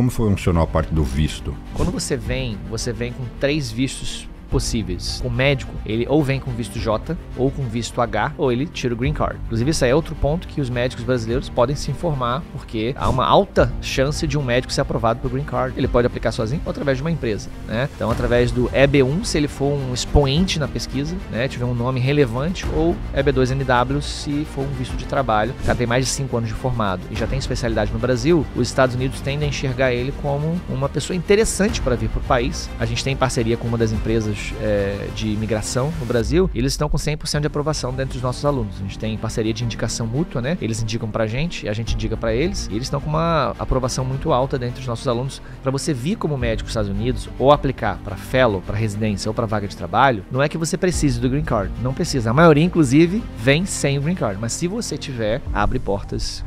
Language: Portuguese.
como funcionou a parte do visto? Quando você vem, você vem com três vistos possíveis. O médico, ele ou vem com visto J, ou com visto H, ou ele tira o green card. Inclusive, isso é outro ponto que os médicos brasileiros podem se informar, porque há uma alta chance de um médico ser aprovado pelo green card. Ele pode aplicar sozinho ou através de uma empresa, né? Então, através do EB1, se ele for um expoente na pesquisa, né, tiver um nome relevante, ou EB2NW, se for um visto de trabalho. Cara tem mais de 5 anos de formado e já tem especialidade no Brasil, os Estados Unidos tendem a enxergar ele como uma pessoa interessante para vir para o país. A gente tem parceria com uma das empresas é, de imigração no Brasil, eles estão com 100% de aprovação dentro dos nossos alunos. A gente tem parceria de indicação mútua, né? Eles indicam pra gente, a gente indica para eles, e eles estão com uma aprovação muito alta dentro dos nossos alunos. Para você vir como médico nos Estados Unidos ou aplicar para fellow, para residência ou para vaga de trabalho, não é que você precise do green card, não precisa. A maioria, inclusive, vem sem o green card, mas se você tiver, abre portas